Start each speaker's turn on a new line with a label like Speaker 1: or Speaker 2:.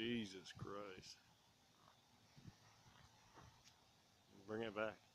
Speaker 1: Jesus Christ. Bring it back.